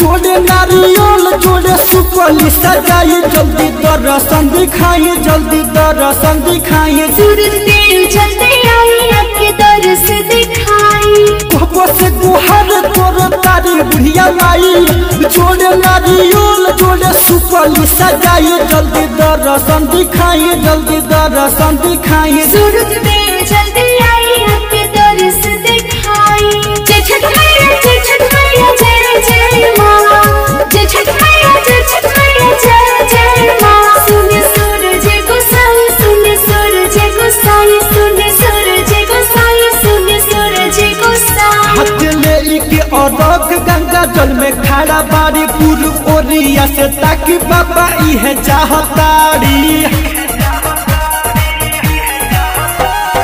जोड़े नारियल जोड़े सुपली सजाई जल्दी दर्शन दिखाई जल्दी दर्शन दिखाई सूरज आई दर्श दिखाई। बाबा से गोहर तोर तारी बुढ़िया माई। जोड़े नारियल जोड़े सुपली सजाई जल्दी दर्शन दिखाई जल्दी दर्शन दिखाई सूरज के अरग गंगा जल में खड़ा बारी, पूर्व ओरिया से ताकि बाबा इहे चाहतारी।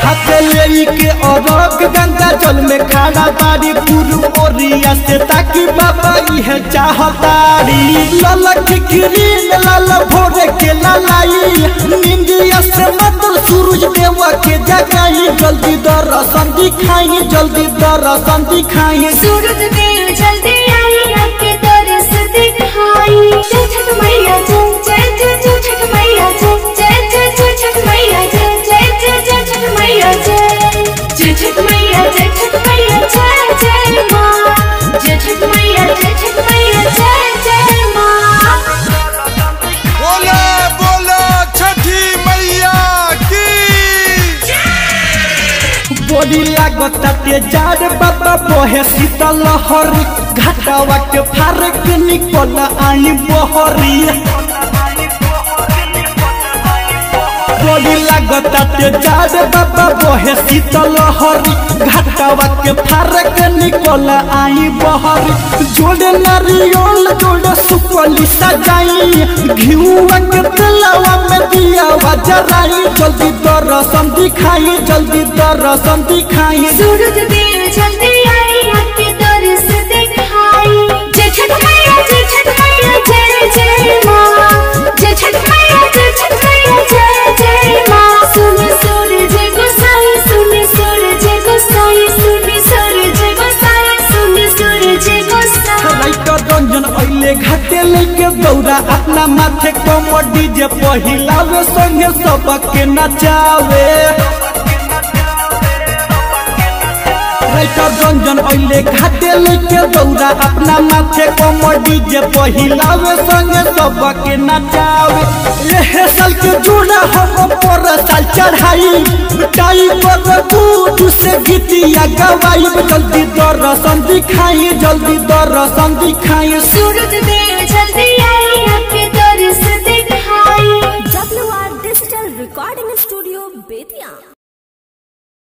हाथ ले के अरग गंगा जल में खड़ा बारी, पूर्व ओरिया से ताकि बाबा इहे चाहतारी। ललक किरीन लाल भोरे के लालाई निंदिया से मतल सूरज देवा के जगाई जल्दी दर्शन दिखाई जल्दी दर्शन दिखाई। सूरज देव बड़ी लागत ते जाड़ बाबा बहे शीतल लहरी घाटावा के फारक निकल आई बहरी। बड़ी लागत ते जाड़ बाबा बहे शीतल लहरी घाटावा के निकल आई बहरी। जोड़े नारियल जोड़े सुपली सजाई घिउआ के तेलवा में दिया जल्दी दर्शन दिखाई जल्दी दिखाई। जल्दी रंजन अइले घाटे लेके दौड़ा अपना माथे कमर डीजे पहिलावे संगे सबके नचावे। राइटर रंजन अइले घाटे लेके दौड़ा अपना माथे कमर डीजे पहिलावे संगे सबके नचावे। एहे साल के जुड़ा हम पर साल चढ़ाई। टाई पर से गीतिया जल्दी दर्शन दिखाई जल्दी दर्शन दिखाई सूरज दे जल्दी